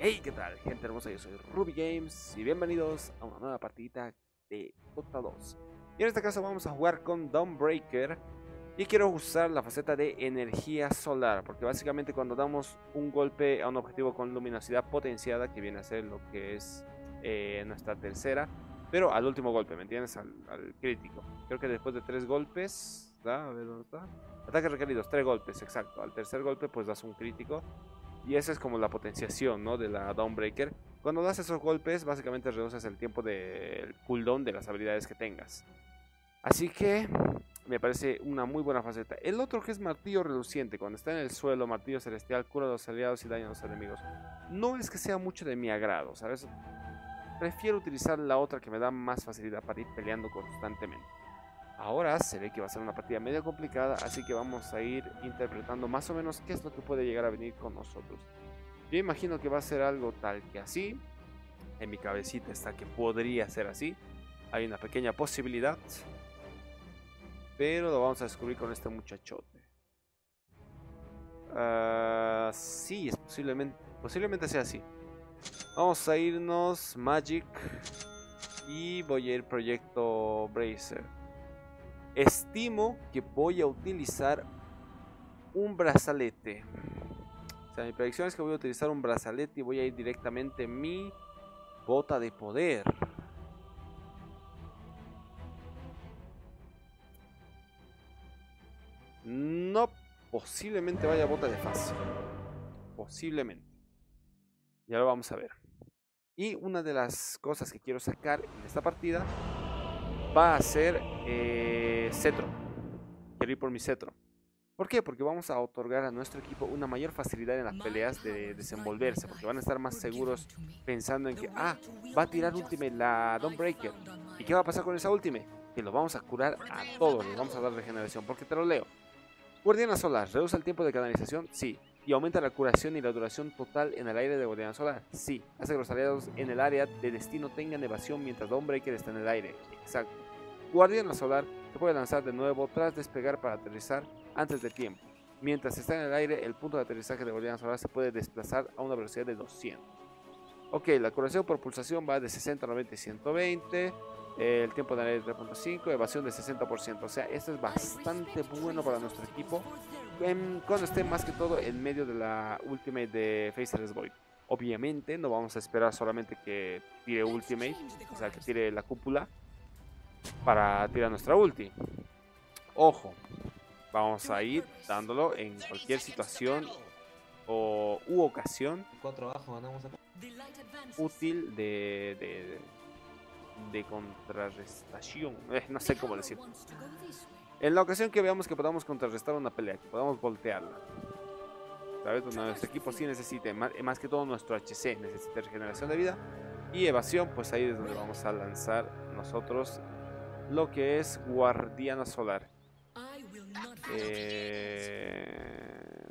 Hey, ¿qué tal? Gente hermosa, yo soy Ruby Games y bienvenidos a una nueva partidita de Dota 2. Y en este caso vamos a jugar con Dawnbreaker y quiero usar la faceta de energía solar, porque básicamente cuando damos un golpe a un objetivo con luminosidad potenciada, que viene a ser lo que es eh, nuestra tercera, pero al último golpe, ¿me entiendes? Al, al crítico. Creo que después de tres golpes, ¿da? A ver dónde está. Ataques requeridos, tres golpes, exacto. Al tercer golpe pues das un crítico. Y esa es como la potenciación, ¿no? De la Dawnbreaker. Cuando das esos golpes, básicamente reduces el tiempo del cooldown de las habilidades que tengas. Así que me parece una muy buena faceta. El otro que es martillo reluciente. Cuando está en el suelo, martillo celestial, cura a los aliados y daña a los enemigos. No es que sea mucho de mi agrado, ¿sabes? Prefiero utilizar la otra que me da más facilidad para ir peleando constantemente. Ahora se ve que va a ser una partida medio complicada, así que vamos a ir interpretando más o menos qué es lo que puede llegar a venir con nosotros. Yo imagino que va a ser algo tal que así. En mi cabecita está que podría ser así. Hay una pequeña posibilidad. Pero lo vamos a descubrir con este muchachote. Uh, sí, es posiblemente, posiblemente sea así. Vamos a irnos Magic. Y voy a ir Proyecto Bracer. Estimo que voy a utilizar un brazalete. O sea, mi predicción es que voy a utilizar un brazalete y voy a ir directamente mi bota de poder. No, posiblemente vaya bota de fase. Posiblemente. Ya lo vamos a ver. Y una de las cosas que quiero sacar en esta partida va a ser eh, cetro. Quiero ir por mi cetro. ¿Por qué? Porque vamos a otorgar a nuestro equipo una mayor facilidad en las peleas de desenvolverse, porque van a estar más seguros pensando en que, ah, va a tirar ultimate la Dawnbreaker. ¿Y qué va a pasar con esa ultimate? Que lo vamos a curar a todos, les vamos a dar regeneración, porque te lo leo. Guardiana Solar, reduce el tiempo de canalización, sí. Y aumenta la curación y la duración total en el aire de Guardiana Solar, sí. Hace que los aliados en el área de destino tengan evasión mientras Dawnbreaker está en el aire, exacto. Guardiana Solar se puede lanzar de nuevo tras despegar para aterrizar antes de tiempo. Mientras está en el aire, el punto de aterrizaje de Guardiana Solar se puede desplazar a una velocidad de 200. Ok, la curación por pulsación va de 60 a 90 y 120. El tiempo de aire es 3.5, evasión de 60%. O sea, esto es bastante bueno para nuestro equipo. Cuando esté más que todo en medio de la Ultimate de Faceless Void. Obviamente no vamos a esperar solamente que tire Ultimate, o sea, que tire la cúpula para tirar nuestra ulti. Ojo, vamos a ir dándolo en cualquier situación o u ocasión útil de, de, de contrarrestación. Eh, no sé cómo decir. En la ocasión que veamos que podamos contrarrestar una pelea, que podamos voltearla. ¿Sabes? Nuestro equipo sí necesite, más, más que todo nuestro HC, necesita regeneración de vida y evasión, pues ahí es donde vamos a lanzar nosotros lo que es Guardiana Solar. Eh,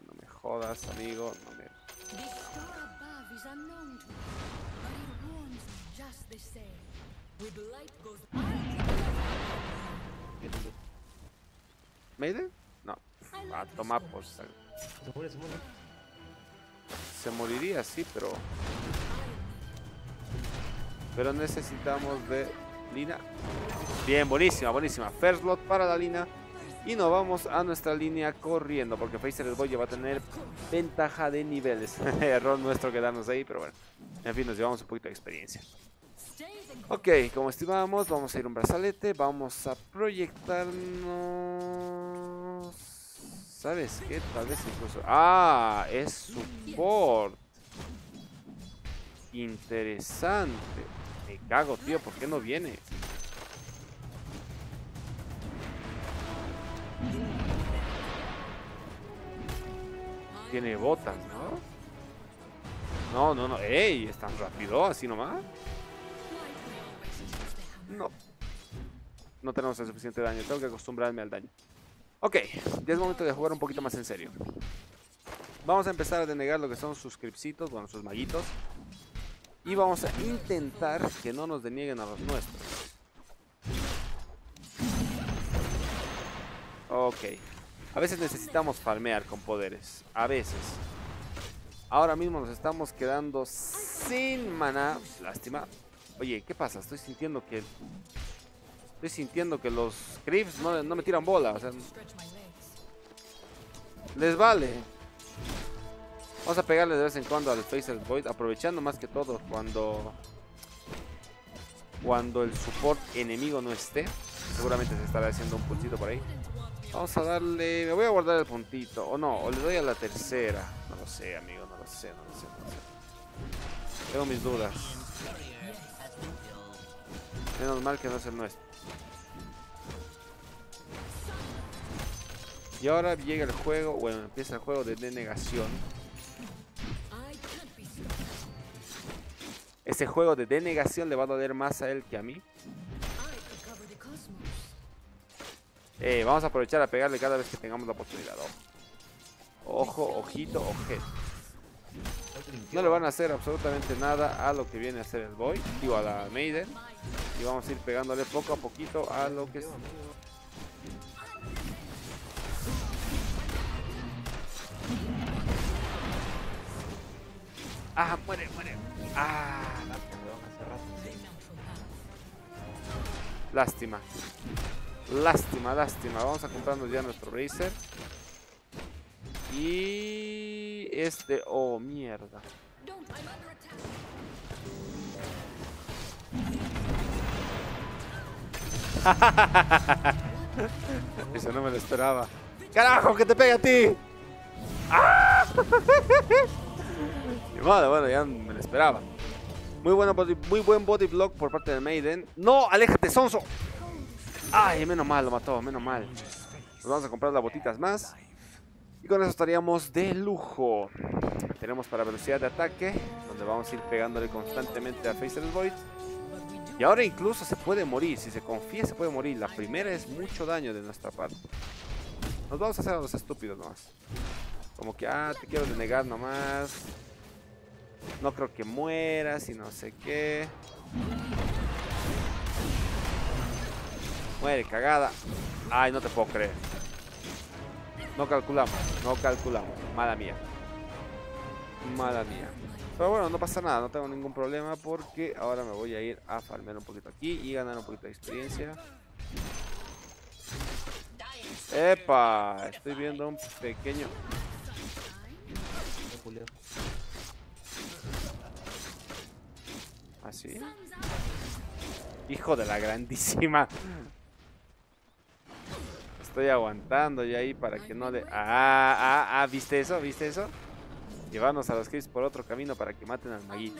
no me jodas, amigo. No me... ¿Maiden? No. A tomar por sal. Se muere, se muere. Se moriría, sí, pero... Pero necesitamos de Lina. Bien, buenísima, buenísima. First slot para la Lina. Y nos vamos a nuestra línea corriendo. Porque Facer Boy va a tener ventaja de niveles. Error nuestro quedarnos ahí, pero bueno. En fin, nos llevamos un poquito de experiencia. Ok, como estimábamos, vamos a ir un brazalete. Vamos a proyectarnos. ¿Sabes qué? Tal vez incluso. ¡Ah! Es support. Interesante. Cago, tío. ¿Por qué no viene? Tiene botas, ¿no? No, no, no. ¡Ey! ¿Es tan rápido? ¿Así nomás? No. No tenemos el suficiente daño. Tengo que acostumbrarme al daño. Ok. Ya es momento de jugar un poquito más en serio. Vamos a empezar a denegar lo que son sus cripsitos, bueno, sus maguitos. Y vamos a intentar que no nos denieguen a los nuestros. Ok. A veces necesitamos farmear con poderes. A veces. Ahora mismo nos estamos quedando sin mana. Lástima. Oye, ¿qué pasa? Estoy sintiendo que... Estoy sintiendo que los creeps no, me tiran bola. Les vale. Vamos a pegarle de vez en cuando al Phaser Void. Aprovechando más que todo cuando... Cuando el support enemigo no esté. Seguramente se estará haciendo un puntito por ahí. Vamos a darle... Me voy a guardar el puntito. O no, o le doy a la tercera. No lo sé, amigo. No lo sé, no lo sé. No lo sé. Tengo mis dudas. Menos mal que no es el nuestro. Y ahora llega el juego, bueno, empieza el juego de denegación. Ese juego de denegación le va a doler más a él que a mí. Eh, vamos a aprovechar a pegarle cada vez que tengamos la oportunidad. Ojo, ojito, ojito. No le van a hacer absolutamente nada a lo que viene a hacer el boy, digo a la Maiden. Y vamos a ir pegándole poco a poquito a lo que. Ah, muere, muere. Ah, lástima. Lástima, lástima. Vamos a comprarnos ya nuestro Bracer. Y este, oh mierda. Eso no me lo esperaba. ¡Carajo, que te pegue a ti! ¡Ah! bueno, ya me lo esperaba. Muy, buena muy buen body block por parte de Maiden. ¡No! ¡Aléjate, Sonso! ¡Ay, menos mal, lo mató, menos mal! Nos vamos a comprar las botitas más. Y con eso estaríamos de lujo. Tenemos para velocidad de ataque, donde vamos a ir pegándole constantemente a Facer Void. Y ahora incluso se puede morir, si se confía se puede morir. La primera es mucho daño de nuestra parte. Nos vamos a hacer a los estúpidos nomás. Como que, ah, te quiero denegar nomás. No creo que mueras y no sé qué. Muere, cagada. Ay, no te puedo creer. No calculamos, no calculamos. Mala mía. Mala mía. Pero bueno, no pasa nada, no tengo ningún problema porque ahora me voy a ir a farmear un poquito aquí y ganar un poquito de experiencia. ¡Epa! Estoy viendo un pequeño... ¿Ah, Hijo de la grandísima. Estoy aguantando ya ahí para que no le... Ah, ah, ah, ¿viste eso? ¿Viste eso? Llevarnos a los creeps por otro camino para que maten al maguito.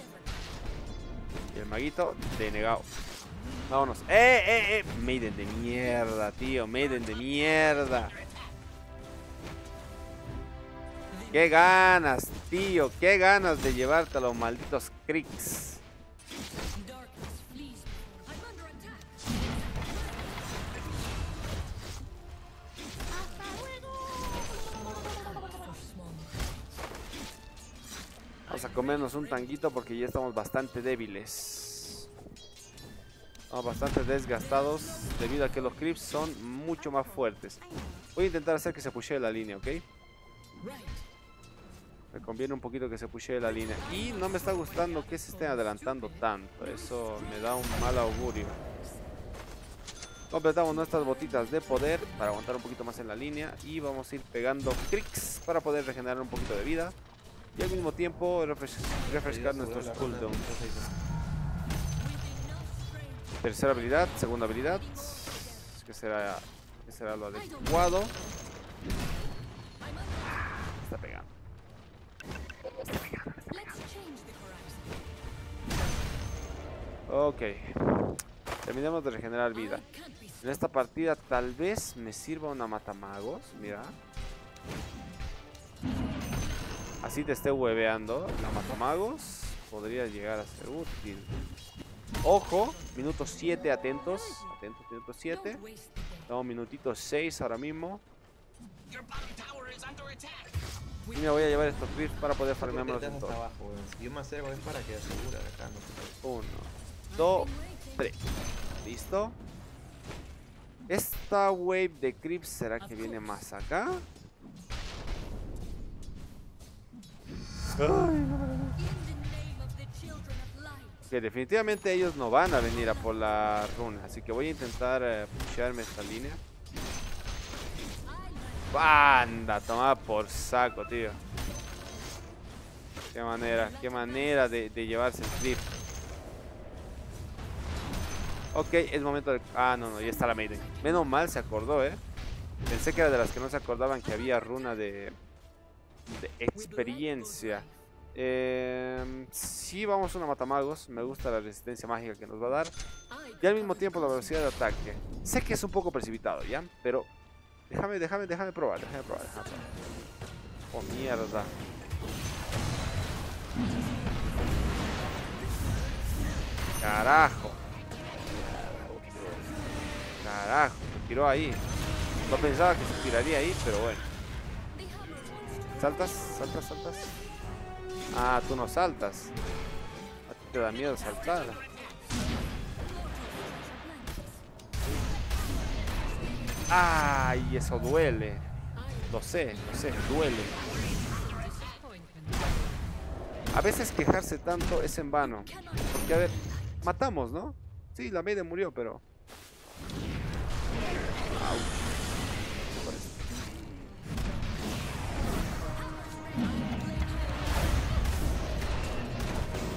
Y el maguito denegado. Vámonos. ¡Eh, eh, eh! Maiden de mierda, tío. Maiden de mierda. ¡Qué ganas, tío! ¡Qué ganas de llevarte a los malditos creeks! Vamos a comernos un tanguito porque ya estamos bastante débiles. Estamos bastante desgastados debido a que los creeps son mucho más fuertes. Voy a intentar hacer que se pushee la línea, ¿ok? Me conviene un poquito que se pushee la línea. Y no me está gustando que se estén adelantando tanto. Eso me da un mal augurio. Completamos nuestras botitas de poder para aguantar un poquito más en la línea. Y vamos a ir pegando cricks para poder regenerar un poquito de vida. Y al mismo tiempo refrescar nuestros cooldowns. Tercera habilidad, segunda habilidad. Que será, que será lo adecuado. Ok. Terminamos de regenerar vida. En esta partida tal vez me sirva una matamagos. Mira. Así te esté hueveando, la matamagos podría llegar a ser útil. Ojo, minuto 7, atentos. Atentos, minuto 7. Estamos minutito 6 ahora mismo. Y me voy a llevar estos clips para poder farmear los abajo, Yo me acerco es para que asegure acá. No 1, 2, 3. ¿Listo? Esta wave de creeps será que viene más acá. Que definitivamente ellos no van a venir a por la runa. Así que voy a intentar eh, pushearme esta línea. Anda, toma por saco, tío. Qué manera, qué manera de, de llevarse el clip. Ok, es momento de... Ah, no, no, ya está la Maiden. Menos mal se acordó, ¿eh? Pensé que era de las que no se acordaban que había runa de, de experiencia. Eh, sí, vamos a una matamagos. Me gusta la resistencia mágica que nos va a dar. Y al mismo tiempo la velocidad de ataque. Sé que es un poco precipitado, ¿ya? Pero déjame, déjame, déjame probar, déjame probar, déjame probar. Oh, mierda. Carajo. Carajo, tiró ahí. No pensaba que se tiraría ahí, pero bueno. ¿Saltas? ¿Saltas? ¿Saltas? Ah, tú no saltas. A ti te da miedo saltar. Ay, eso duele. Lo sé, lo sé, duele. A veces quejarse tanto es en vano. Porque, a ver, matamos, ¿no? Sí, la media murió, pero...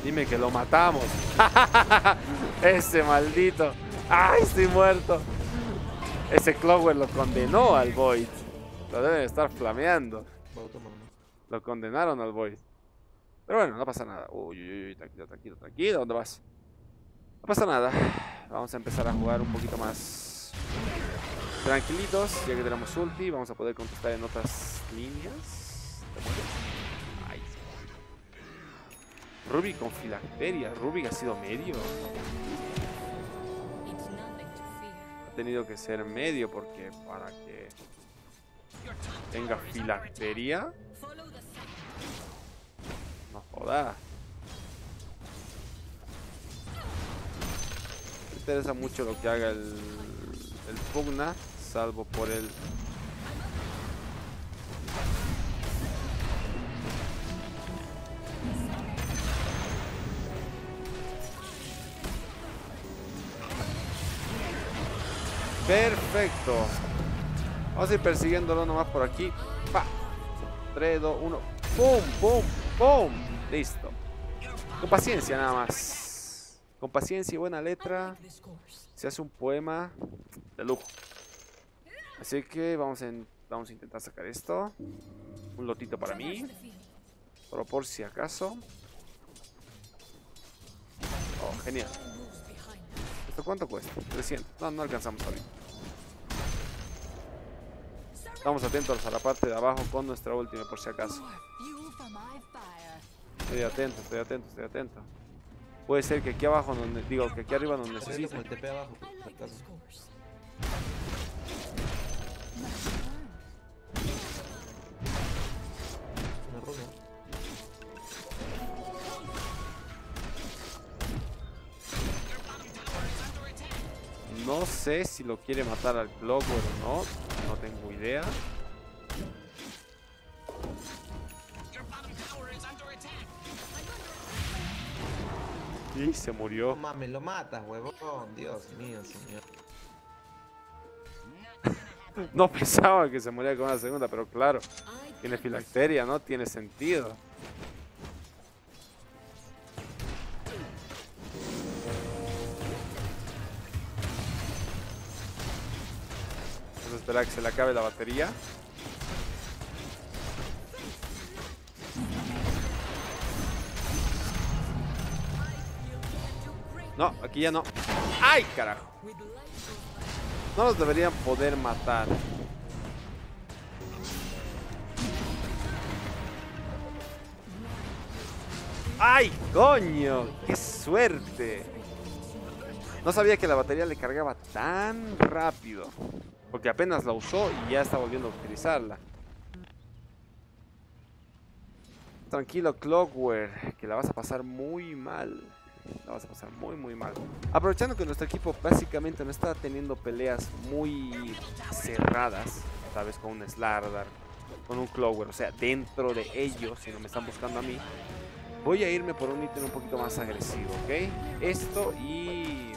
Dime que lo matamos. Ese maldito. ¡Ay, estoy muerto! Ese Clover lo condenó al Void. Lo deben estar flameando. Lo condenaron al Void. Pero bueno, no pasa nada. Uy, uy, uy, tranquilo, tranquilo, tranquilo. ¿Dónde vas? No pasa nada. Vamos a empezar a jugar un poquito más tranquilitos. Ya que tenemos ulti, vamos a poder contestar en otras líneas. Ruby con filacteria. Ruby ha sido medio. Ha tenido que ser medio porque para que tenga filacteria. No joda. Me interesa mucho lo que haga el, el Pugna, salvo por el Perfecto. Vamos a ir persiguiéndolo nomás por aquí. Pa. 3, 2, 1. ¡Pum! ¡Pum! ¡Pum! Listo. Con paciencia nada más. Con paciencia y buena letra. Se hace un poema de lujo. Así que vamos a, vamos a intentar sacar esto. Un lotito para mí. Pero por si acaso. Oh, genial. ¿Esto cuánto cuesta? 300. No, no alcanzamos ahorita. Estamos atentos a la parte de abajo con nuestra última por si acaso. Estoy atento, estoy atento, estoy atento. Puede ser que aquí abajo, donde, digo, que aquí arriba nos necesite. No sé si lo quiere matar al Clockwork o no. No tengo idea. Y se murió. No mames, lo matas, huevón. Dios mío, señor. no pensaba que se moría con una segunda, pero claro. Tiene filacteria, ¿no? Tiene sentido. Esperar que se le acabe la batería. No, aquí ya no. ¡Ay, carajo! No los deberían poder matar. ¡Ay, coño! ¡Qué suerte! No sabía que la batería le cargaba tan rápido. Porque apenas la usó y ya está volviendo a utilizarla. Tranquilo, Clockwork, que la vas a pasar muy mal. La vas a pasar muy, muy mal. Aprovechando que nuestro equipo básicamente no está teniendo peleas muy cerradas. Tal vez con un Slardar, con un Clower, o sea, dentro de ellos, si no me están buscando a mí, voy a irme por un ítem un poquito más agresivo, ¿ok? Esto y...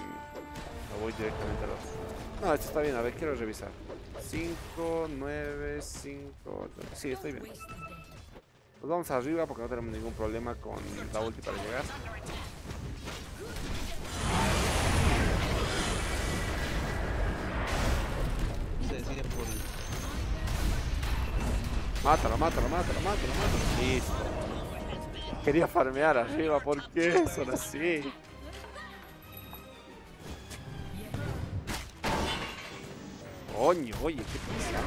Me voy directamente a los... No, esto está bien, a ver, quiero revisar. 5, 9, 5, 8... Sí, estoy bien. Pues vamos arriba porque no tenemos ningún problema con la ulti para llegar. Se decide por. Mátalo, mátalo, mátalo, mátalo, mátalo. Listo. Quería farmear arriba, ¿por qué son así? Coño, oye, qué pesado.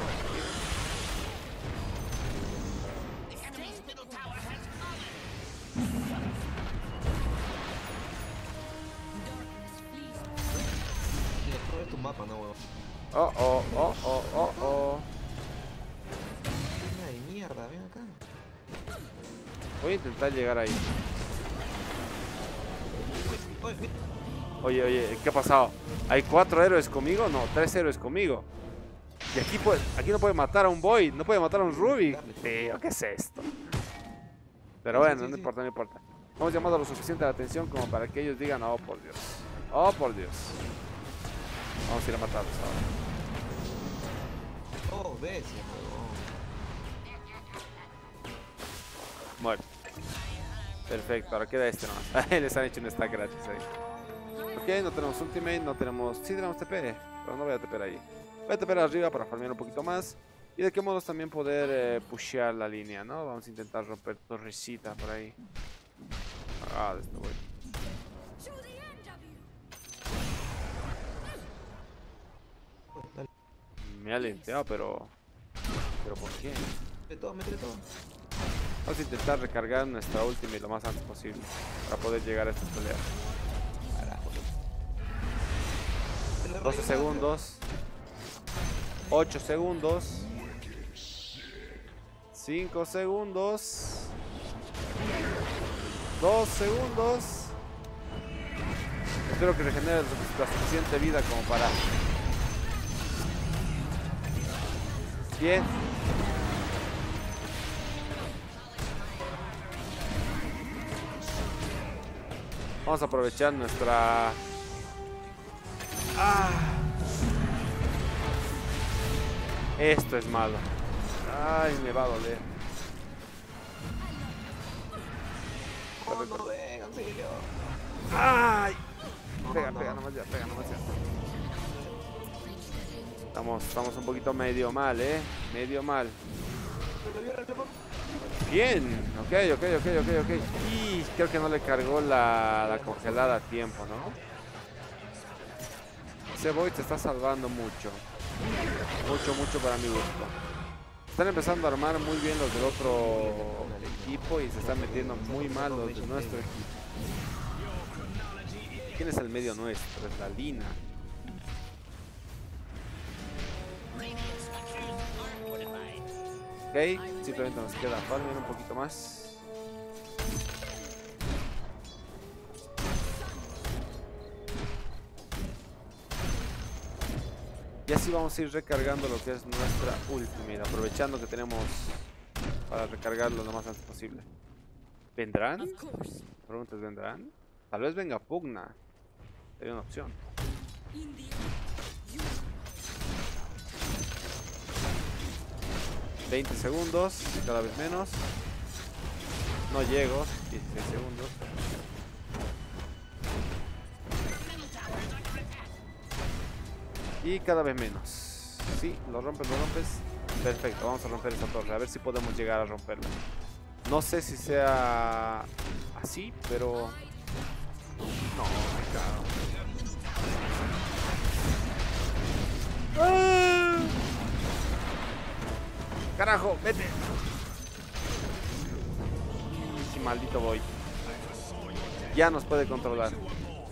Tu mapa, ¿no? Oh, oh, oh, oh, oh, oh. Ay, mierda, ven acá. Voy a intentar llegar ahí. Oye, oye, ¿qué ha pasado? ¿Hay cuatro héroes conmigo? No, tres héroes conmigo. Y aquí, puede, aquí no puede matar a un Void, no puede matar a un Ruby. Tío, ¿qué es esto? Pero bueno, no importa, no importa. Hemos llamado lo suficiente la atención como para que ellos digan, oh por Dios. Oh por Dios. Vamos a ir a matarlos ahora. Oh, huevón. Muerto. Perfecto, ahora queda este nomás. Les han hecho un stack gratis ahí. Ok, no tenemos ultimate, no tenemos... Sí tenemos TP, pero no voy a TP ahí. Voy a TP arriba para farmear un poquito más. Y de qué modos también poder eh, pushear la línea, ¿no? Vamos a intentar romper torrecita por ahí. Ah, de esto voy. Me ha lenteado, pero... ¿Pero por qué? métele todo, métele todo. Vamos a intentar recargar nuestra ultimate lo más antes posible. Para poder llegar a estas peleas. Carajo. Te lo 12 reviento, segundos. 8 segundos. 5 segundos. 2 segundos. Espero que regenere la su- la suficiente vida como para... Bien. Vamos a aprovechar nuestra... Ah. Esto es malo. Ay, me va a doler. No. Ay. Pega, no. pega nomás ya, pega nomás ya. Estamos, estamos un poquito medio mal, eh. Medio mal. Bien. Ok, ok, ok, ok, ok. Y creo que no le cargó la, la congelada a tiempo, ¿no? Ese Void se está salvando mucho. Mucho, mucho para mi gusto. Están empezando a armar muy bien los del otro equipo y se están metiendo muy mal los de nuestro equipo. ¿Quién es el medio nuestro? Es la Lina. Ok, simplemente nos queda farmear un poquito más. Y así vamos a ir recargando lo que es nuestra ultimate, aprovechando que tenemos para recargarlo lo más antes posible. ¿Vendrán? Preguntas, ¿vendrán? Tal vez venga Pugna. Sería una opción. In the 20 segundos, cada vez menos. No llego, 16 segundos. Y cada vez menos. Sí, lo rompes, lo rompes. Perfecto, vamos a romper esa torre. A ver si podemos llegar a romperla. No sé si sea así, pero... No, me cago. ¡Ah! Carajo, vete. Y maldito voy. Ya nos puede controlar.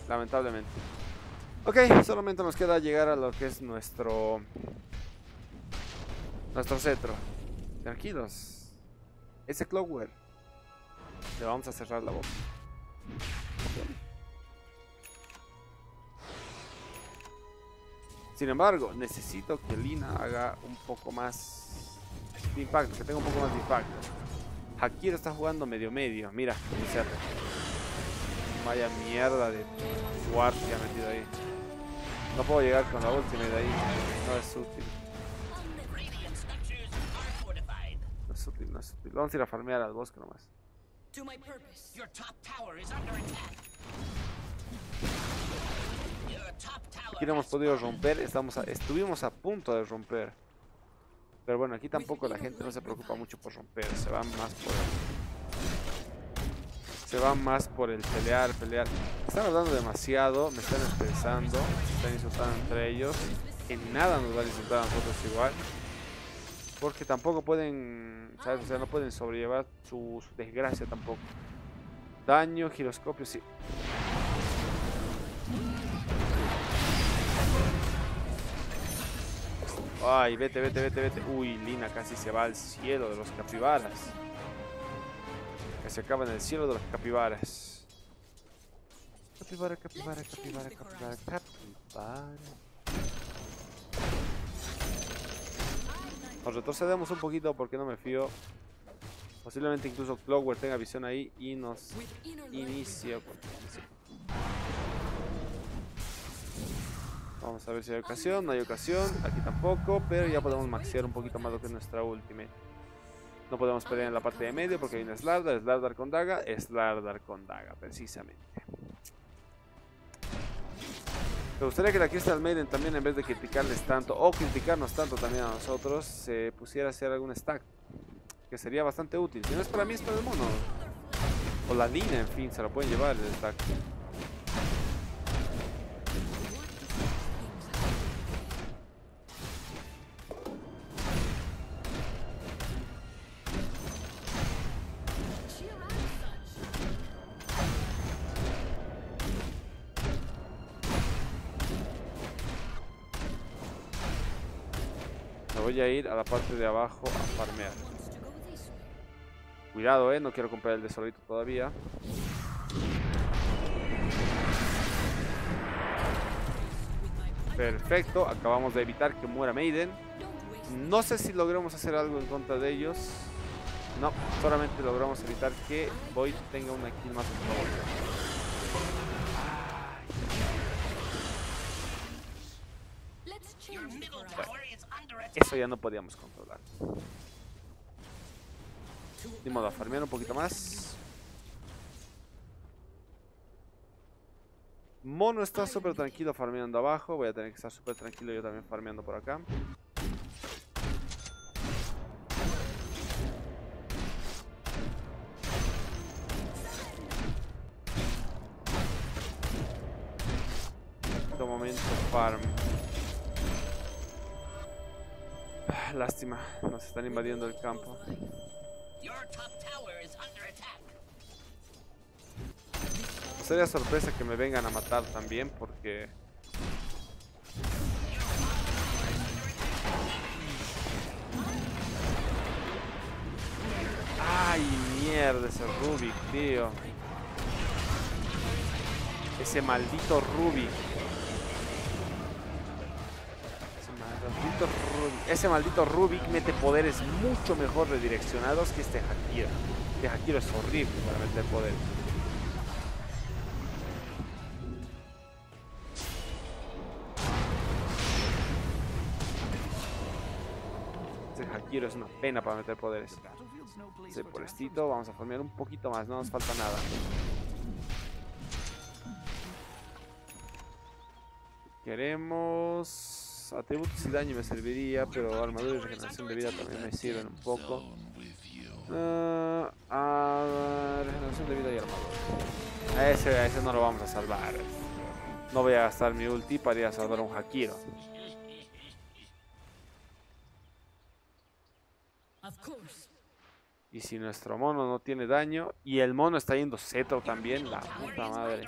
Lamentablemente. Ok, solamente nos queda llegar a lo que es nuestro... Nuestro cetro. Tranquilos. Ese Clockwer. Le vamos a cerrar la boca. Sin embargo, necesito que Lina haga un poco más de impacto, que tenga un poco más de impacto. Hakiro está jugando medio medio. Mira. Vaya mierda de ha metido ahí. No puedo llegar con la ultimate ahí. No es útil. No es útil, no es útil. Vamos a ir a farmear al bosque nomás. Aquí no hemos podido romper. Estamos a- estuvimos a punto de romper. Pero bueno, aquí tampoco la gente no se preocupa mucho por romper. Se van más por. Se van más por el pelear, pelear. Están hablando demasiado, me están estresando, se están insultando entre ellos. En nada nos van a insultar a nosotros igual. Porque tampoco pueden, ¿sabes? O sea, no pueden sobrellevar su, su desgracia tampoco. Daño, giroscopio, sí. Ay, vete, vete, vete, vete. Uy, Lina casi se va al cielo de los capibaras. Se acaba en el cielo de los capibaras. Capibara, capibara, capibara, capibara, capibara. Nos retrocedemos un poquito porque no me fío. Posiblemente incluso Clockwork tenga visión ahí y nos inicia. Vamos a ver si hay ocasión, no hay ocasión, aquí tampoco, pero ya podemos maxear un poquito más lo que es nuestra ultimate. No podemos pelear en la parte de medio porque viene Slardar, Slardar con daga, Slardar con daga, precisamente. Me gustaría que la Crystal Maiden también en vez de criticarles tanto, o criticarnos tanto también a nosotros, se pusiera a hacer algún stack. Que sería bastante útil. Si no es para mí, es para el mono. O la Lina, en fin, se lo pueden llevar el stack. Ir a la parte de abajo a farmear. Cuidado, eh, no quiero comprar el de solito todavía. Perfecto, acabamos de evitar que muera Maiden. No sé si logramos hacer algo en contra de ellos. No, solamente logramos evitar que Void tenga una kill más en Eso ya no podíamos controlar. Ni modo, a farmear un poquito más. Mono está súper tranquilo farmeando abajo. Voy a tener que estar súper tranquilo yo también farmeando por acá. Este momento farm. Lástima, nos están invadiendo el campo. No sería sorpresa que me vengan a matar también porque... Ay, mierda ese Rubik, tío. Ese maldito Rubik. Ese maldito Rubik mete poderes mucho mejor redireccionados que este Hakira. Este Hakira es horrible para meter poderes. Este Hakiro es una pena para meter poderes. Ese por estito, vamos a farmear un poquito más, no nos falta nada. Queremos atributos y daño me serviría, pero armadura y regeneración de vida también me sirven un poco. Ah, regeneración de vida y armadura. A ese, a ese no lo vamos a salvar. No voy a gastar mi ulti para ir a salvar a un Hakiro. Y si nuestro mono no tiene daño y el mono está yendo cetro también, la puta madre.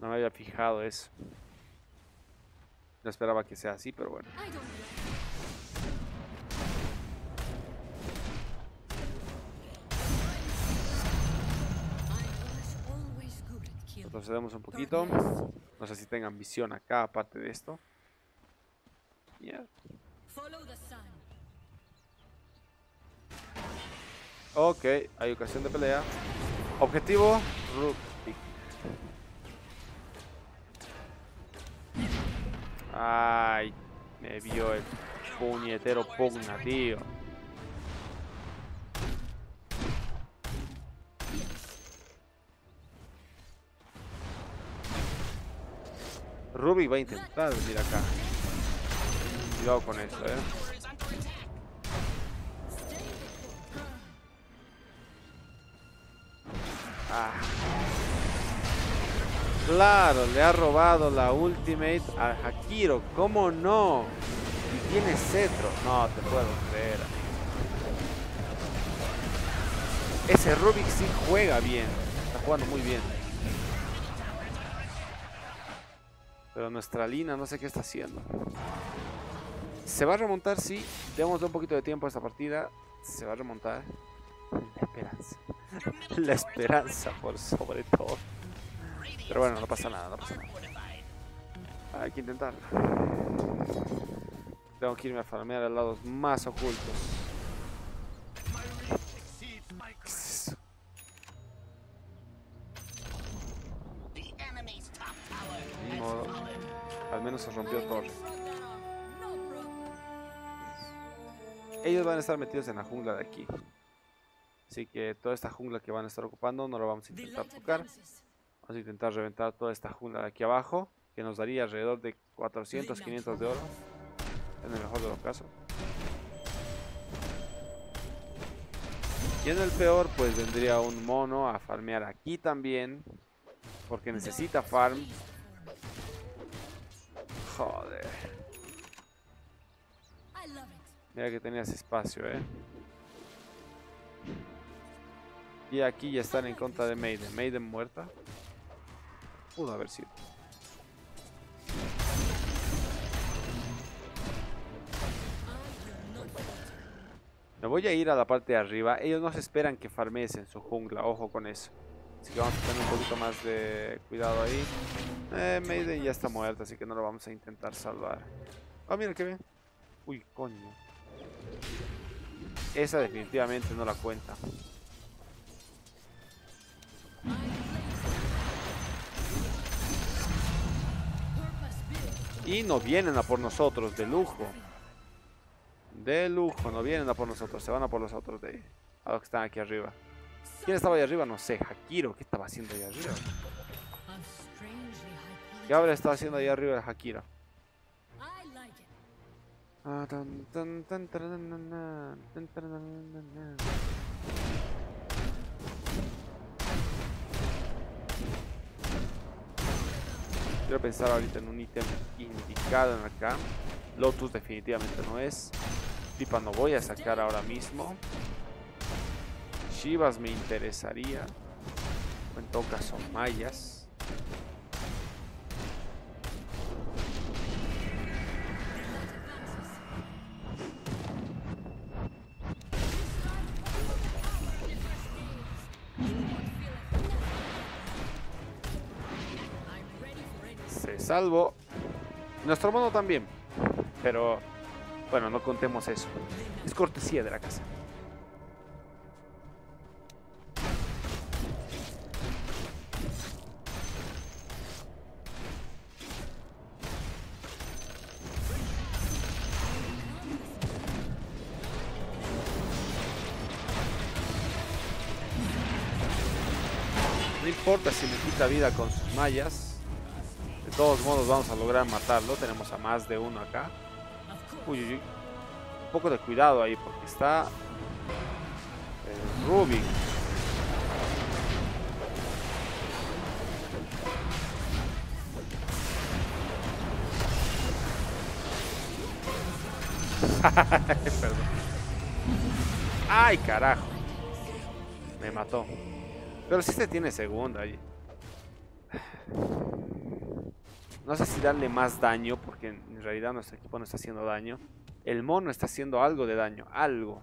No me había fijado eso. No esperaba que sea así, pero bueno. Retrocedemos un poquito. No sé si tengan visión acá, aparte de esto. Sun. Ok, hay ocasión de pelea. Objetivo, Rubik. Ay, me vio el puñetero pugna, tío. Rubik va a intentar venir acá. Cuidado con eso, eh. Claro, le ha robado la ultimate a Hakiro. ¿Cómo no? Y tiene cetro. No te puedo creer. Ese Rubik sí juega bien. Está jugando muy bien. Pero nuestra Lina no sé qué está haciendo. Se va a remontar, sí. Démosle un poquito de tiempo a esta partida. Se va a remontar. La esperanza. La esperanza por sobre todo. Pero bueno, no pasa nada, no pasa nada. Hay que intentarlo. Tengo que irme a farmear a lados más ocultos. Modo. Al menos se rompió torre. Ellos van a estar metidos en la jungla de aquí. Así que toda esta jungla que van a estar ocupando no la vamos a intentar tocar. Vamos a intentar reventar toda esta jungla de aquí abajo. Que nos daría alrededor de 400, 500 de oro. En el mejor de los casos. Y en el peor, pues vendría un mono a farmear aquí también. Porque necesita farm. Joder. Mira que tenías espacio, eh. Y aquí ya están en contra de Maiden. Maiden muerta. Pudo haber sido. Me voy a ir a la parte de arriba. Ellos no se esperan que farmees en su jungla. Ojo con eso. Así que vamos a tener un poquito más de cuidado ahí. Eh, Maiden ya está muerta, así que no lo vamos a intentar salvar. Ah, mira qué bien. Uy, coño. Esa definitivamente no la cuenta. Y no vienen a por nosotros, de lujo. De lujo, no vienen a por nosotros, se van a por los otros de a los que están aquí arriba. ¿Quién estaba ahí arriba? No sé, Hakiro, ¿qué estaba haciendo ahí arriba? ¿Qué habrá estado haciendo ahí arriba de Hakiro? Ah, Quiero pensar ahorita en un ítem indicado en acá. Lotus definitivamente no es. Pipa no voy a sacar ahora mismo. Shivas me interesaría. En todo caso mayas. Salvó. Nuestro mono también. Pero bueno, no contemos eso. Es cortesía de la casa. No importa si me quita vida con sus mallas. De todos modos vamos a lograr matarlo. Tenemos a más de uno acá. Uy. Un poco de cuidado ahí porque está el Rubik. Perdón. Ay, carajo. Me mató. Pero sí se tiene segunda ahí. No sé si darle más daño, porque en realidad nuestro equipo no está haciendo daño. El mono está haciendo algo de daño, algo.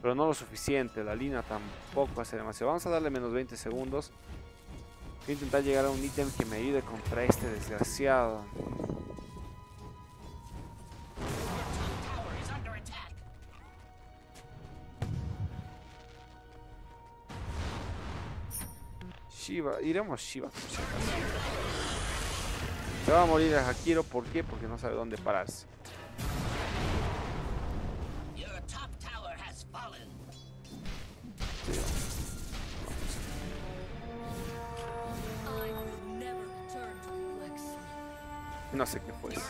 Pero no lo suficiente, la línea tampoco hace demasiado. Vamos a darle menos 20 segundos. Voy a intentar llegar a un ítem que me ayude contra este desgraciado. Shiva, iremos Shiva por si acaso. Se va a morir el Hakiro. ¿Por qué? Porque no sabe dónde pararse. No sé qué fue. Light.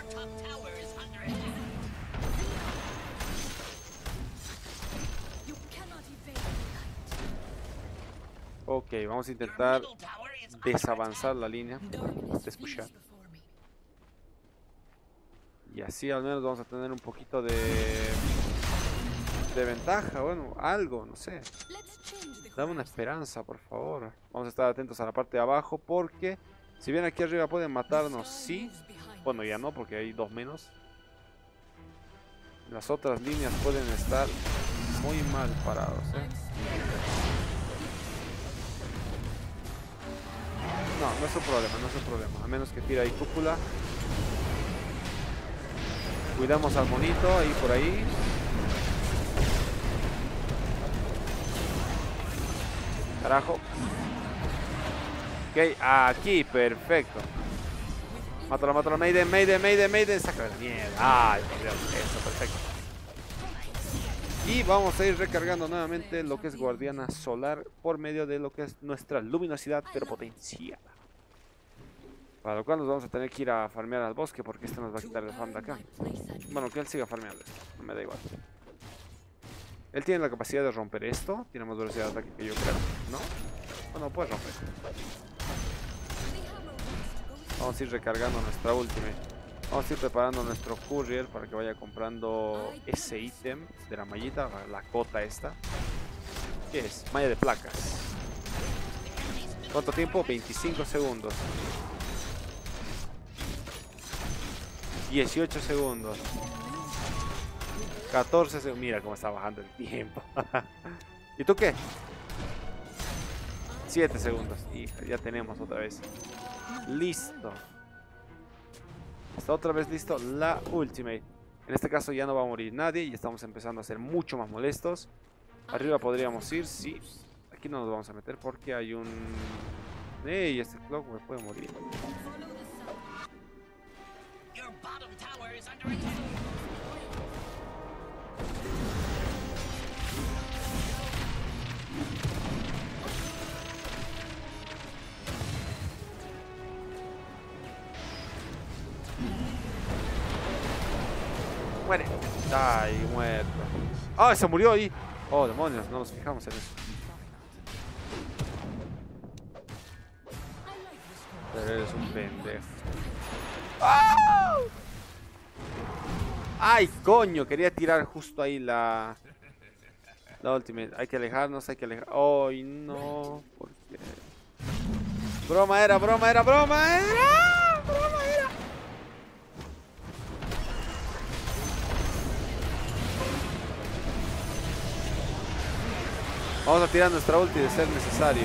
Ok, vamos a intentar desavanzar la línea. Darkness Despuchar. Y así al menos vamos a tener un poquito de... De ventaja, bueno, algo, no sé. Dame una esperanza, por favor. Vamos a estar atentos a la parte de abajo porque si bien aquí arriba pueden matarnos, sí. Bueno, ya no, porque hay dos menos. Las otras líneas pueden estar muy mal parados, ¿eh? No, no es un problema, no es un problema. A menos que tire ahí cúpula. Cuidamos al monito ahí por ahí. Carajo. Ok, aquí, perfecto. Mátalo, mátalo, Maiden, Maiden, Maiden, Maiden. Sácame la mierda. Ay, por Dios, eso, perfecto. Y vamos a ir recargando nuevamente lo que es Guardiana Solar por medio de lo que es nuestra luminosidad pero potenciada. Para lo cual nos vamos a tener que ir a farmear al bosque porque este nos va a quitar el farm de acá. Bueno, que él siga farmeando esto, no me da igual. Él tiene la capacidad de romper esto, tiene más velocidad de ataque que yo creo, ¿no? Bueno, puede romper. Vamos a ir recargando nuestra última. Vamos a ir preparando nuestro courier para que vaya comprando ese ítem de la mallita, la cota esta. ¿Qué es? Malla de placas. ¿Cuánto tiempo? 25 segundos. 18 segundos. 14 segundos. Mira cómo está bajando el tiempo. ¿Y tú qué? 7 segundos. Y ya tenemos otra vez. Listo. Está otra vez listo la ultimate. En este caso ya no va a morir nadie y estamos empezando a ser mucho más molestos. Arriba podríamos ir, sí. Aquí no nos vamos a meter porque hay un... ¡Ey! Este clock me puede morir. Muere. Ay, muerto. ¡Ah! se murió ahí. Oh, demonios, no nos fijamos en eso. Pero eres un pendejo. ¡Ay, coño! Quería tirar justo ahí la... La ultimate. Hay que alejarnos, hay que alejar... ¡Ay, no! ¿Por qué? Broma era, broma era, broma era. Broma era. Vamos a tirar nuestra ulti de ser necesario.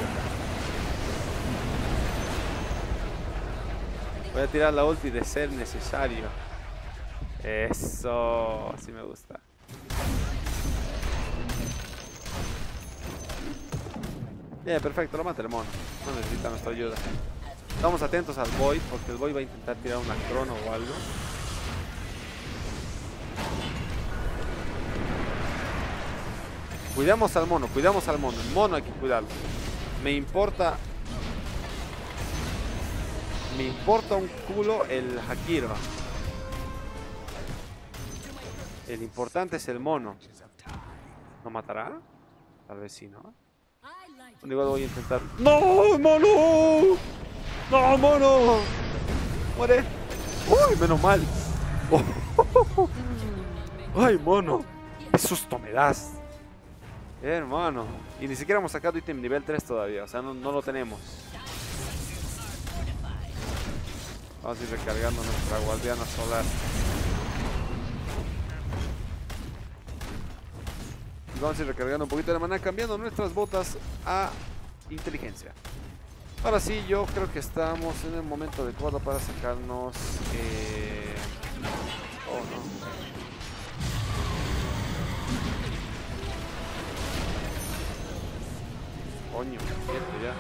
Voy a tirar la ulti de ser necesario. Eso, así me gusta. Bien, perfecto, lo mata el mono. No necesita nuestra ayuda. Estamos atentos al Void, porque el Void va a intentar tirar una crono o algo. Cuidamos al mono, cuidamos al mono. El mono hay que cuidarlo. Me importa. Me importa un culo el Hakiro. El importante es el mono. ¿No matará? Tal vez sí, ¿no? Igual voy a intentar. ¡No, mono! ¡No, mono! ¡Muere! ¡Uy, menos mal! ¡Ay, mono! ¡Qué susto me das! Hermano. Y ni siquiera hemos sacado ítem nivel 3 todavía. O sea, no, no lo tenemos. Vamos a ir recargando nuestra guardiana solar. Vamos a ir recargando un poquito de maná, cambiando nuestras botas a inteligencia. Ahora sí, yo creo que estamos en el momento adecuado para sacarnos... eh, Oh, no. Coño, quieto ya.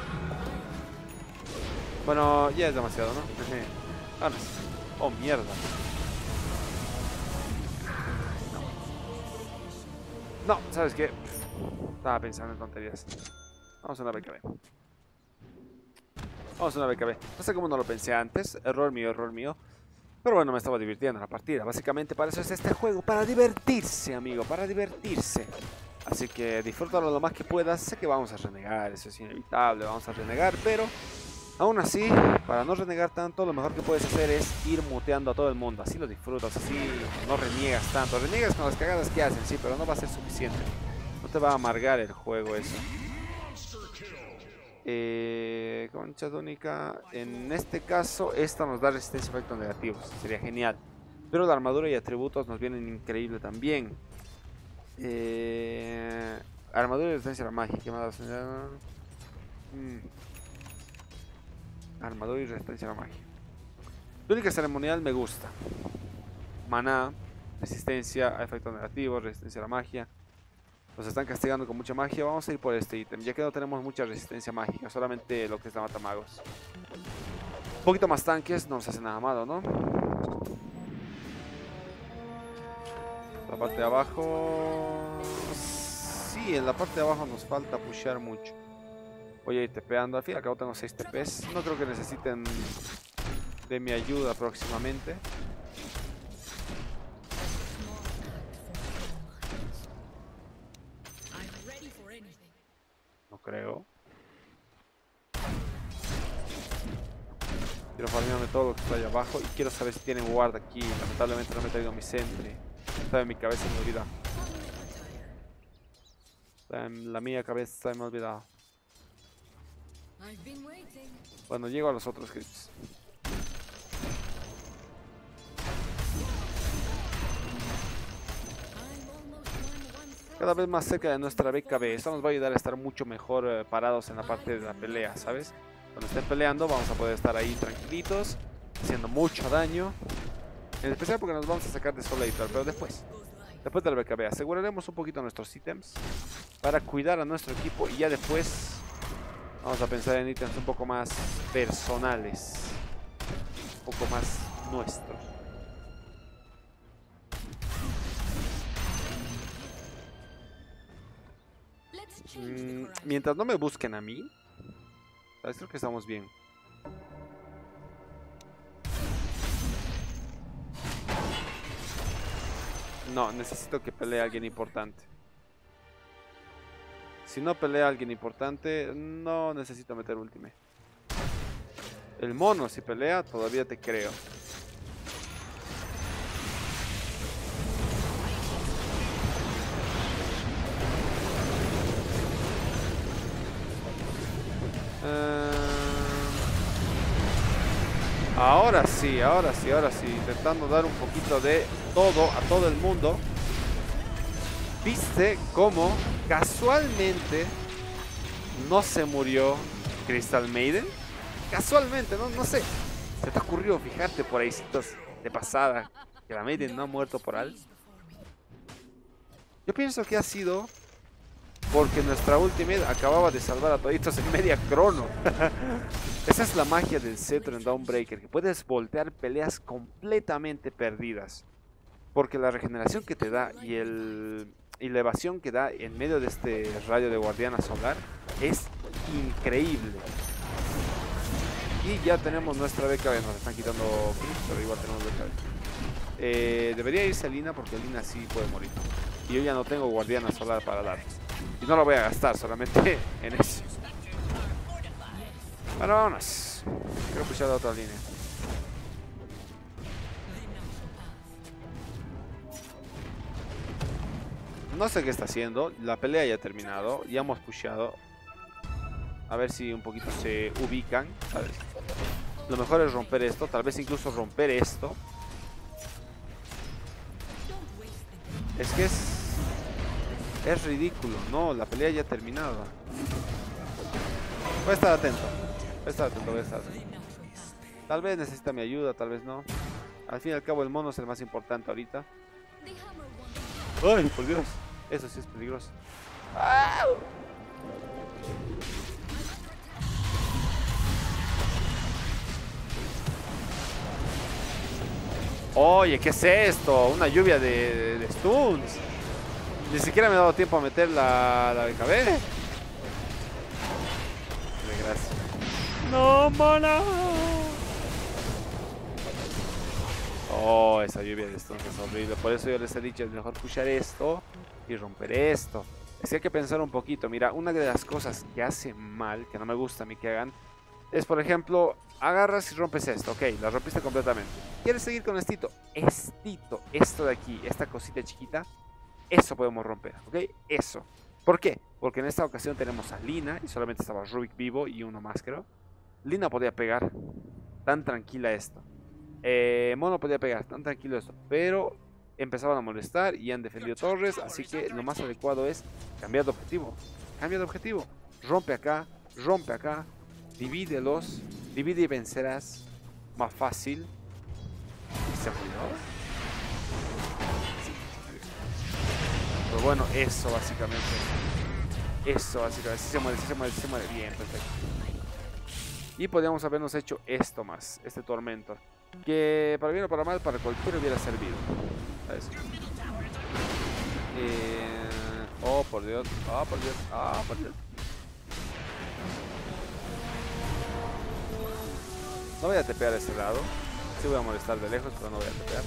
Bueno, ya es demasiado, ¿no? Vamos. Oh, mierda. No, ¿sabes qué? Estaba pensando en tonterías. Vamos a una BKB. Vamos a una BKB. No sé cómo no lo pensé antes. Error mío, error mío. Pero bueno, me estaba divirtiendo en la partida. Básicamente para eso es este juego. Para divertirse, amigo. Para divertirse. Así que disfrútalo lo más que puedas. Sé que vamos a renegar. Eso es inevitable. Vamos a renegar. Pero aún así, para no renegar tanto, lo mejor que puedes hacer es ir muteando a todo el mundo. Así lo disfrutas. Así no reniegas tanto. Reniegas con las cagadas que hacen, sí. Pero no va a ser suficiente. No te va a amargar el juego eso. Eh, concha tónica. En este caso, esta nos da resistencia a efectos negativos. Sería genial. Pero la armadura y atributos nos vienen increíble también. Eh, armadura y resistencia a la magia. ¿Qué da? Armadura y resistencia a la magia. Túnica ceremonial me gusta. Maná, resistencia a efectos negativos, resistencia a la magia. Nos están castigando con mucha magia. Vamos a ir por este ítem. Ya que no tenemos mucha resistencia mágica. Solamente lo que es la matamagos. Un poquito más tanques. No nos hace nada malo, ¿no? La parte de abajo... Sí, en la parte de abajo nos falta pushear mucho. Voy a ir tepeando. Al fin y al cabo tengo 6 TPs. No creo que necesiten de mi ayuda próximamente. No creo. Quiero farmearme todo lo que está ahí abajo y quiero saber si tienen guard aquí. Lamentablemente no me he traído mi sentry. Está en mi cabeza y me olvida. Está en la mía cabeza y me he Bueno, llego a los otros one Cada vez más cerca de nuestra BKB. Esto nos va a ayudar a estar mucho mejor eh, parados en la parte de la pelea, ¿sabes? Cuando estén peleando vamos a poder estar ahí tranquilitos, haciendo mucho daño. En especial porque nos vamos a sacar de Solator, pero después. Después del BKB aseguraremos un poquito nuestros ítems para cuidar a nuestro equipo y ya después vamos a pensar en ítems un poco más personales, un poco más nuestros. Mm, mientras no me busquen a mí, ¿sabes? creo que estamos bien. No, necesito que pelee alguien importante. Si no pelea alguien importante, no necesito meter ultimate. El mono, si pelea, todavía te creo. Eh, Ahora sí, ahora sí, ahora sí. Intentando dar un poquito de todo a todo el mundo. ¿Viste cómo casualmente no se murió Crystal Maiden? Casualmente, no, no sé. Se te ocurrió fijarte por ahí de pasada que la Maiden no ha muerto por algo. Yo pienso que ha sido porque nuestra ultimate acababa de salvar a toditos en media crono. Esa es la magia del cetro en Downbreaker, que puedes voltear peleas completamente perdidas. Porque la regeneración que te da y, el, evasión que da en medio de este rayo de guardiana solar es increíble. Y ya tenemos nuestra BKB, nos están quitando pero igual tenemos BKB. Eh, debería irse Lina porque Lina sí puede morir. Y yo ya no tengo guardiana solar para dar. Y no lo voy a gastar solamente en eso. Bueno, vámonos. Quiero pushar la otra línea. No sé qué está haciendo. La pelea ya ha terminado. Ya hemos pusheado. A ver si un poquito se ubican. ¿sabes? Lo mejor es romper esto. Tal vez incluso romper esto. Es que es... Es ridículo. No, la pelea ya ha terminado. Voy a estar atento. Voy a estar atento, voy a estar atento. Tal vez necesita mi ayuda, tal vez no. Al fin y al cabo el mono es el más importante ahorita. ¡Ay, por Dios! Eso sí es peligroso. ¡Ah! Oye, ¿qué es esto? Una lluvia de, de, stuns. Ni siquiera me he dado tiempo a meter la, la BKB. Desgracia. No, mala. Oh, esa lluvia de stuns es horrible. Por eso yo les he dicho, es mejor pushar esto y romper esto. Es que hay que pensar un poquito. Mira, una de las cosas que hace mal, que no me gusta a mí que hagan, es por ejemplo, agarras y rompes esto. Ok, la rompiste completamente. ¿Quieres seguir con estito? Estito, esto de aquí, esta cosita chiquita, eso podemos romper, ¿ok? Eso. ¿Por qué? Porque en esta ocasión tenemos a Lina y solamente estaba Rubik vivo y uno más, creo. Lina podía pegar tan tranquila esto. Eh, Mono podía pegar tan tranquilo esto. Pero empezaban a molestar y han defendido torres. Así que lo más adecuado es cambiar de objetivo. Cambia de objetivo. Rompe acá, rompe acá. Divídelos. Divide y vencerás. Más fácil. ¿Y se murió? Pero bueno, eso básicamente. Eso básicamente. Sí se muere, sí se muere, sí se muere. Bien, perfecto. Y podríamos habernos hecho esto más, este tormento. Que para bien o para mal, para cualquiera hubiera servido. ¿Sabes? Eh, oh, por Dios. Ah, por Dios. Ah, por Dios. No voy a tepear a ese lado. Sí voy a molestar de lejos, pero no voy a tepear.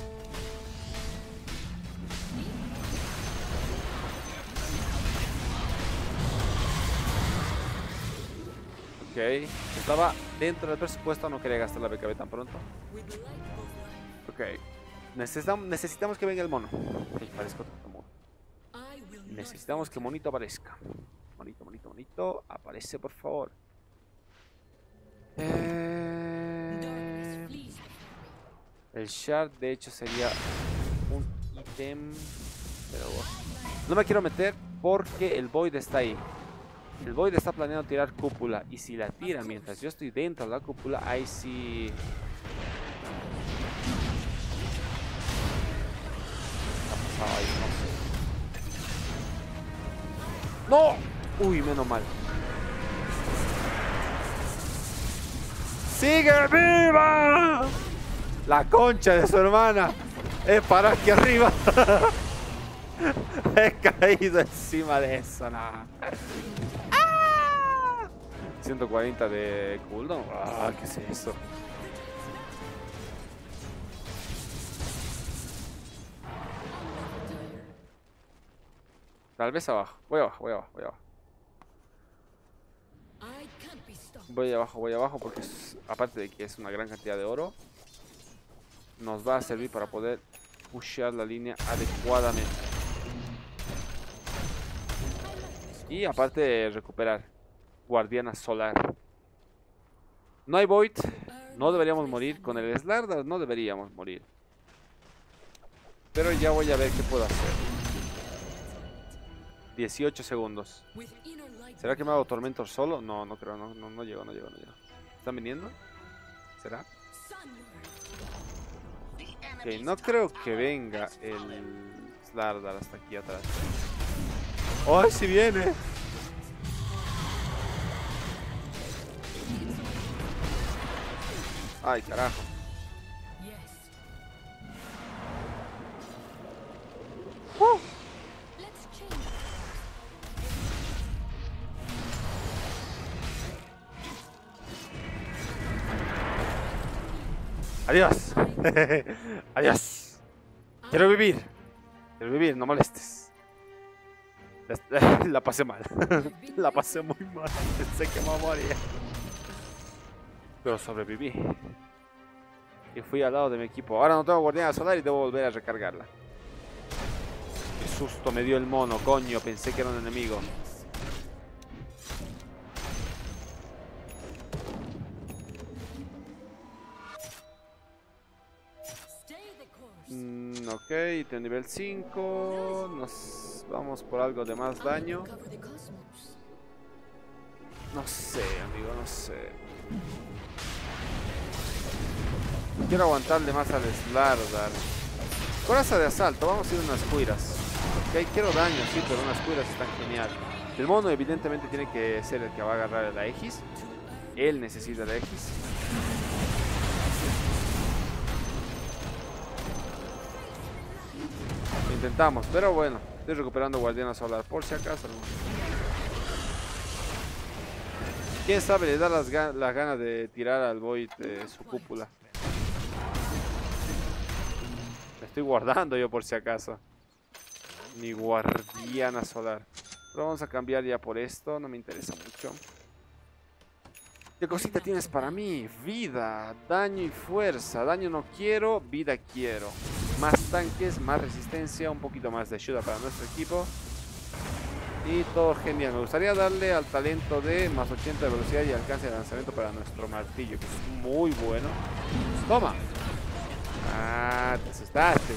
Ok, estaba dentro del presupuesto, no quería gastar la BKB tan pronto. Ok, necesitamos, necesitamos que venga el mono. Ok, parezco not Necesitamos que Monito aparezca. Monito, monito, monito. Aparece, por favor. Eh, el shard, de hecho, sería un ítem. Pero no me quiero meter porque el Void está ahí. El Void está planeando tirar cúpula. Y si la tira mientras yo estoy dentro de la cúpula, ahí sí. ¿Qué No sé. ¡No! Uy, menos mal. ¡Sigue viva! La concha de su hermana. Es para aquí arriba. He caído encima de eso. ¡Ah! 140 de cooldown. Ah, ¿qué es eso? Tal vez abajo. Voy abajo, voy abajo, voy abajo. Voy abajo, voy abajo porque es- aparte de que es una gran cantidad de oro, nos va a servir para poder pushear la línea adecuadamente. Y aparte de recuperar guardiana solar. No hay void, no deberíamos morir con el Slardar, no deberíamos morir. Pero ya voy a ver qué puedo hacer. 18 segundos. ¿Será que me hago Tormentor solo? No, no creo, no, no, no llego, no llego, no llego. ¿Están viniendo? ¿Será? Ok, no creo que venga el Slardar hasta aquí atrás. ¡Ay, si viene! ¡Ay, carajo! Yes. ¡Adiós! ¡Adiós! Quiero vivir. Quiero vivir, no molestes. La, pasé mal. La pasé muy mal. Pensé que me iba a morir. Pero sobreviví. Y fui al lado de mi equipo. Ahora no tengo guardiana solar y debo volver a recargarla. Qué susto me dio el mono, coño. Pensé que era un enemigo. Ok, de nivel 5. Nos vamos por algo de más daño. No sé, amigo, no sé. Quiero aguantarle más al Slardar. Coraza de asalto, vamos a ir unas cuiras. Ok, quiero daño, sí, pero unas cuiras están genial. El mono evidentemente tiene que ser el que va a agarrar la X. Él necesita la X. intentamos, pero bueno, estoy recuperando Guardiana Solar por si acaso. Quién sabe, le da las, ga- las ganas de tirar al Void de su cúpula. Me estoy guardando yo por si acaso. Mi Guardiana Solar. Pero vamos a cambiar ya por esto, no me interesa mucho. ¿Qué cosita tienes para mí? Vida, daño y fuerza. Daño no quiero, vida quiero. Más tanques, más resistencia, un poquito más de ayuda para nuestro equipo. Y todo genial. Me gustaría darle al talento de más 80 de velocidad y alcance de lanzamiento para nuestro martillo, que es muy bueno. ¡Toma! Ah, te asustaste.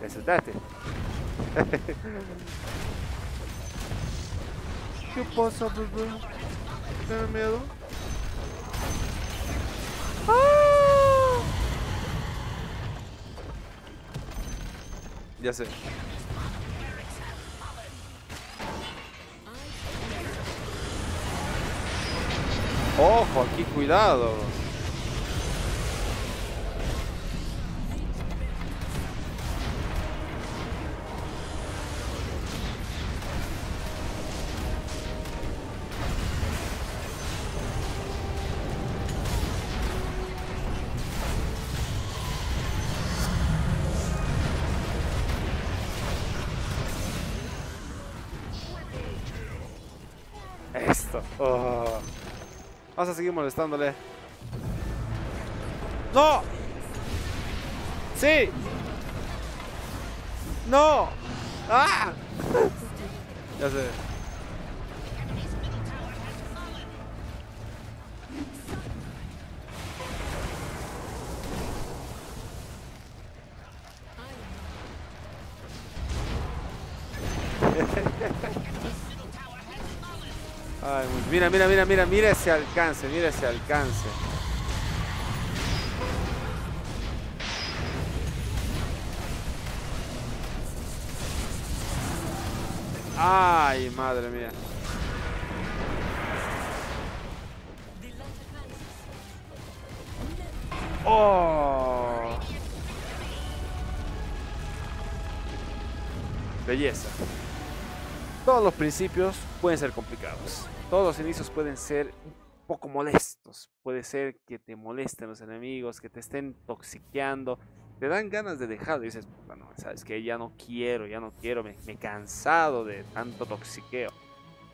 Te asustaste. ¿Qué pasa, bebé? ¿Tienes miedo? ¡Ah! Ya sé. Ojo, aquí cuidado. Vamos a seguir molestándole. ¡No! ¡Sí! ¡No! ¡Ah! ya sé. Mira, mira, mira, mira, mira ese alcance, mira ese alcance. Ay, madre mía. Oh. Belleza. Todos los principios pueden ser complicados. Todos los inicios pueden ser un poco molestos. Puede ser que te molesten los enemigos, que te estén toxiqueando. Te dan ganas de dejar. Y dices, bueno, sabes que ya no quiero, ya no quiero. Me, he cansado de tanto toxiqueo.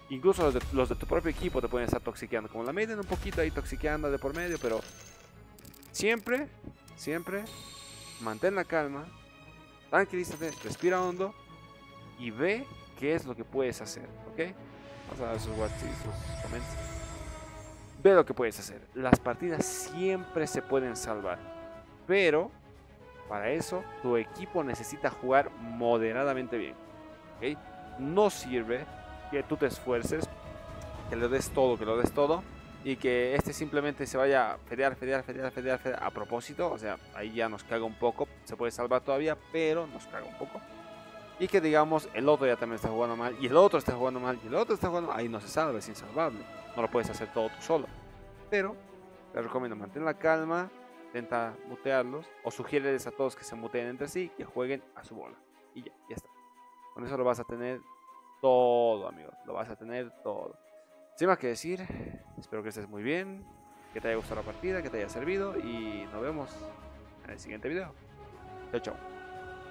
Incluso los de, los de tu propio equipo te pueden estar toxiqueando. Como la Maiden un poquito ahí toxiqueando de por medio. Pero siempre, siempre mantén la calma. Tranquilízate, respira hondo. Y ve qué es lo que puedes hacer, ¿ok? Vamos a dar sus watts y comments. Ve lo que puedes hacer. Las partidas siempre se pueden salvar, pero para eso tu equipo necesita jugar moderadamente bien, ¿ok? No sirve que tú te esfuerces, que le des todo, que lo des todo y que este simplemente se vaya a fedear, fedear, fedear, fedear a propósito. O sea, ahí ya nos caga un poco. Se puede salvar todavía, pero nos caga un poco y que digamos el otro ya también está jugando mal y el otro está jugando mal y el otro está jugando ahí no se salve sin salvarlo no lo puedes hacer todo tú solo. Pero te recomiendo mantén la calma intenta mutearlos o sugiéreles a todos que se muteen entre sí que jueguen a su bola y ya ya está. Con eso lo vas a tener todo amigos lo vas a tener todo. Sin más que decir espero que estés muy bien que te haya gustado la partida que te haya servido y nos vemos en el siguiente video. Chao chao